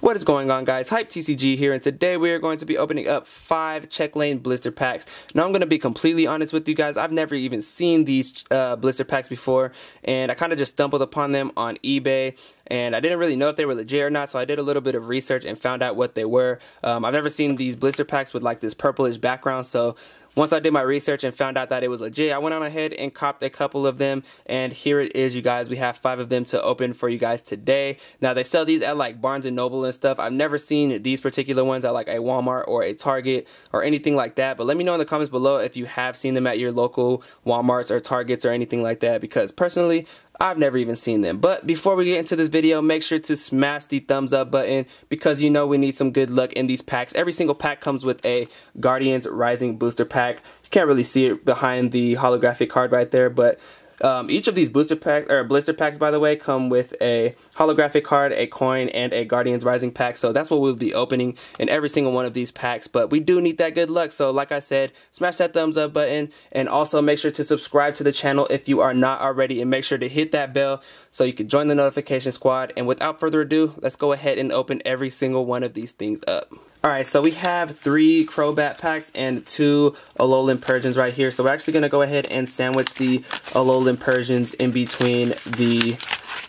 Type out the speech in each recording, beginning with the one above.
What is going on guys? Hype TCG here and today we are going to be opening up 5 check lane blister packs. Now I'm going to be completely honest with you guys, I've never even seen these uh, blister packs before and I kind of just stumbled upon them on eBay and I didn't really know if they were legit or not so I did a little bit of research and found out what they were. Um, I've never seen these blister packs with like this purplish background so once I did my research and found out that it was legit, I went on ahead and copped a couple of them. And here it is, you guys. We have five of them to open for you guys today. Now, they sell these at like Barnes & Noble and stuff. I've never seen these particular ones at like a Walmart or a Target or anything like that. But let me know in the comments below if you have seen them at your local Walmarts or Targets or anything like that. Because personally, I've never even seen them. But before we get into this video, make sure to smash the thumbs up button because you know we need some good luck in these packs. Every single pack comes with a Guardians Rising booster pack. You can't really see it behind the holographic card right there, but um, each of these booster packs or blister packs, by the way, come with a holographic card, a coin, and a Guardians Rising pack. So that's what we'll be opening in every single one of these packs. But we do need that good luck. So like I said, smash that thumbs up button and also make sure to subscribe to the channel if you are not already and make sure to hit that bell so you can join the notification squad. And without further ado, let's go ahead and open every single one of these things up. Alright, so we have three Crobat packs and two Alolan Persians right here. So we're actually going to go ahead and sandwich the Alolan Persians in between the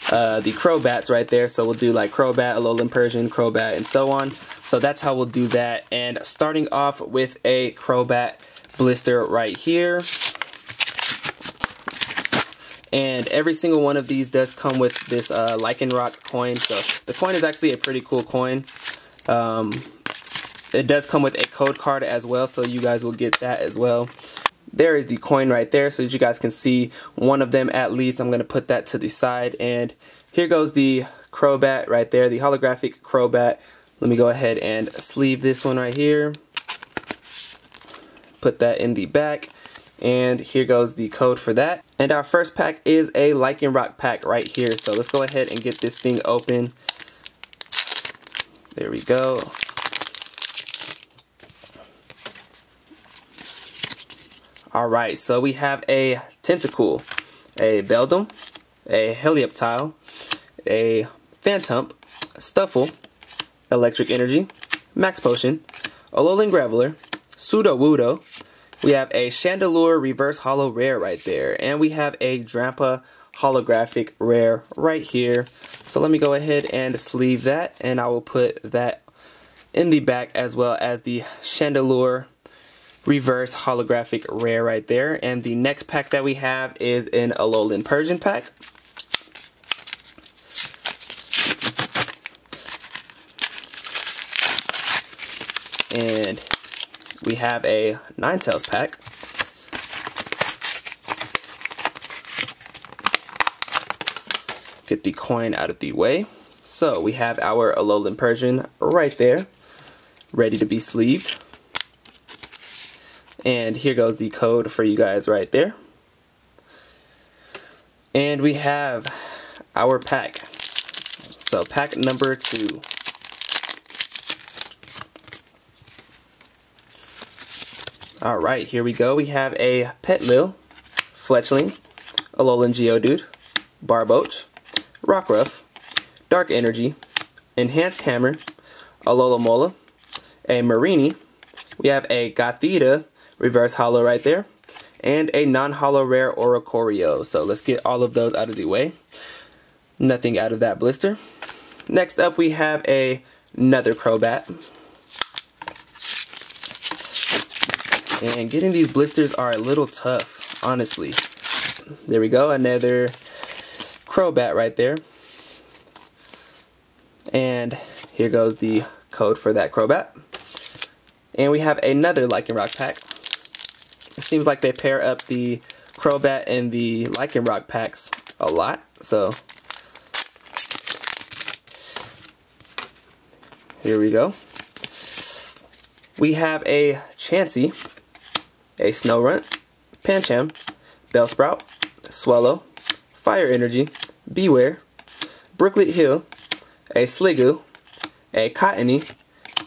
uh, the Crobats right there. So we'll do like Crobat, Alolan Persian, Crobat, and so on. So that's how we'll do that. And starting off with a Crobat blister right here. And every single one of these does come with this uh, Lycanroc coin. So the coin is actually a pretty cool coin. Um, it does come with a code card as well, so you guys will get that as well. There is the coin right there, so that you guys can see one of them at least. I'm going to put that to the side, and here goes the Crobat right there, the holographic Crobat. Let me go ahead and sleeve this one right here. Put that in the back. And here goes the code for that. And our first pack is a Lycanroc pack right here. So let's go ahead and get this thing open. There we go. Alright, so we have a Tentacool, a Beldum, a Helioptile, a Phantump, Stufful, Electric Energy, Max Potion, Alolan Graveler, Sudowoodo. we have a Chandelure Reverse Holo Rare right there, and we have a Drampa Holographic Rare right here. So let me go ahead and sleeve that, and I will put that in the back as well as the Chandelure reverse holographic rare right there. And the next pack that we have is an Alolan Persian pack. And we have a Ninetales pack. Get the coin out of the way. So we have our Alolan Persian right there, ready to be sleeved. And here goes the code for you guys right there. And we have our pack. So pack number two. Alright, here we go. We have a Petilil, Fletchling, Alolan Geodude, Barboach, Rockruff, Dark Energy, Enhanced Hammer, Alola a Mareanie, we have a Gothita, reverse holo right there, and a non-holo rare Oricorio. So let's get all of those out of the way. Nothing out of that blister. Next up we have a another Crobat. And getting these blisters are a little tough, honestly. There we go, another Crobat right there. And here goes the code for that Crobat. And we have another Lycanroc pack. It seems like they pair up the Crobat and the Lycanroc packs a lot, so here we go. We have a Chansey, a Snorunt, Pancham, Bellsprout, Swellow, Fire Energy, Beware, Brooklet Hill, a Sliggoo, a Cottonee,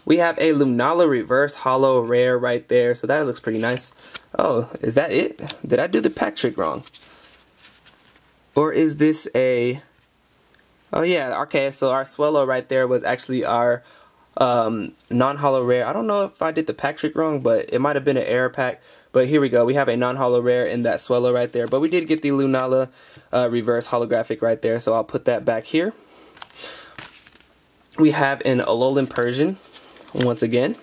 we have a Lunala Reverse Holo Rare right there, so that looks pretty nice. Oh, is that it? Did I do the pack trick wrong? Or is this a Oh yeah, okay, so our Swellow right there was actually our um, non-holo rare. I don't know if I did the pack trick wrong, but it might have been an error pack. But here we go. We have a non-holo rare in that Swellow right there. But we did get the Lunala uh, reverse holographic right there, so I'll put that back here. We have an Alolan Persian once again.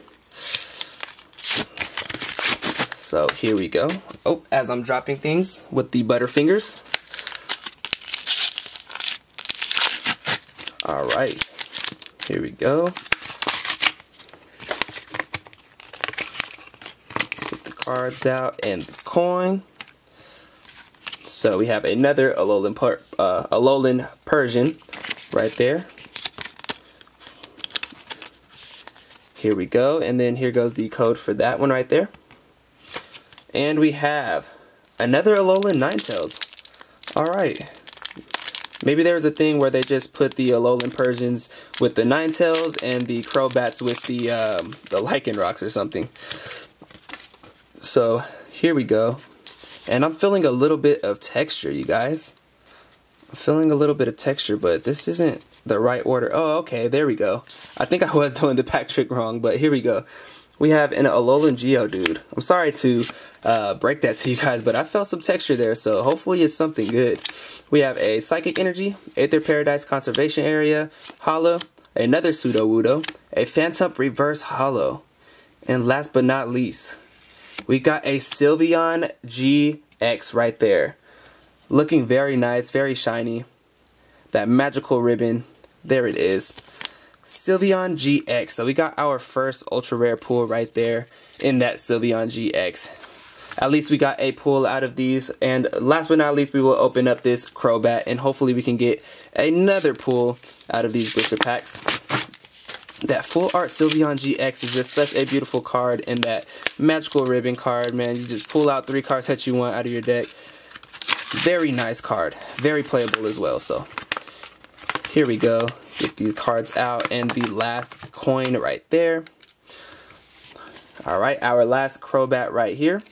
So here we go. Oh, as I'm dropping things with the Butterfingers. All right, here we go. Get the cards out and the coin. So we have another Alolan, per, uh, Alolan Persian right there. Here we go, and then here goes the code for that one right there. And we have another Alolan Ninetales. Alright, Maybe there was a thing where they just put the Alolan Persians with the Ninetales and the Crobats with the um, the Lycanrocs or something. So here we go. And I'm feeling a little bit of texture, you guys. I'm feeling a little bit of texture, but this isn't the right order. Oh, okay, there we go. I think I was doing the pack trick wrong, but here we go. We have an Alolan Geodude. I'm sorry to uh, break that to you guys, but I felt some texture there, so hopefully it's something good. We have a Psychic Energy, Aether Paradise Conservation Area, Holo, another Sudowoodo, a Phantump Reverse Holo, and last but not least, we got a Sylveon GX right there. Looking very nice, very shiny. That magical ribbon, there it is. Sylveon GX. So we got our first ultra rare pull right there in that Sylveon GX at least we got a pull out of these. And last but not least, we will open up this Crobat and hopefully we can get another pull out of these blister packs. That Full Art Sylveon GX is just such a beautiful card and that Magical Ribbon card, man. You just pull out three cards that you want out of your deck. Very nice card. Very playable as well, so here we go. Get these cards out and the last coin right there. Alright, our last Crobat right here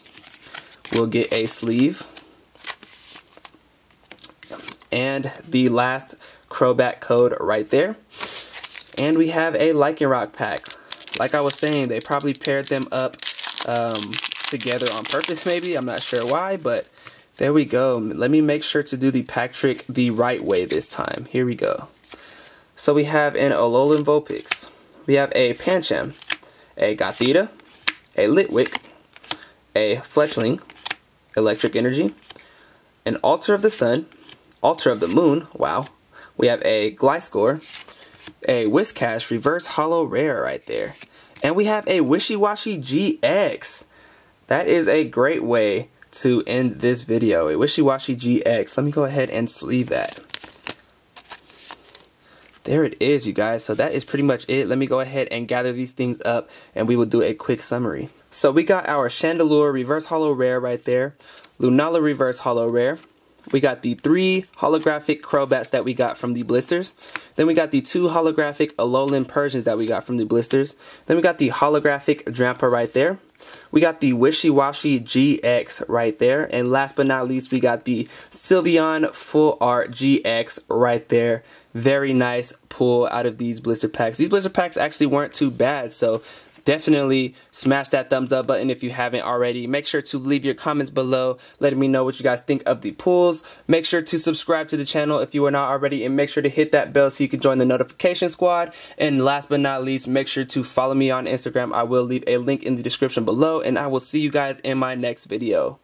we'll get a sleeve. And the last Crobat code right there. And we have a Lycanroc pack. Like I was saying, they probably paired them up um, together on purpose maybe. I'm not sure why, but there we go. Let me make sure to do the pack trick the right way this time. Here we go. So we have an Alolan Vulpix. We have a Pancham, a Gothita, a Litwick, a Fletchling, Electric Energy, an Altar of the Sun, Altar of the Moon, wow. We have a Gliscor, a Whiscash Reverse Holo Rare right there. And we have a Wishiwashi GX. That is a great way to end this video. A Wishiwashi GX. Let me go ahead and sleeve that. There it is, you guys. So that is pretty much it. Let me go ahead and gather these things up and we will do a quick summary. So we got our Chandelure Reverse Holo Rare right there. Lunala Reverse Holo Rare. We got the three holographic Crobats that we got from the blisters. Then we got the two holographic Alolan Persians that we got from the blisters. Then we got the holographic Drampa right there. We got the Wishiwashi GX right there. And last but not least, we got the Sylveon Full Art GX right there. Very nice pull out of these blister packs. These blister packs actually weren't too bad. So definitely smash that thumbs up button if you haven't already. Make sure to leave your comments below letting me know what you guys think of the pulls. Make sure to subscribe to the channel if you are not already and make sure to hit that bell so you can join the notification squad. And last but not least, make sure to follow me on Instagram. I will leave a link in the description below and I will see you guys in my next video.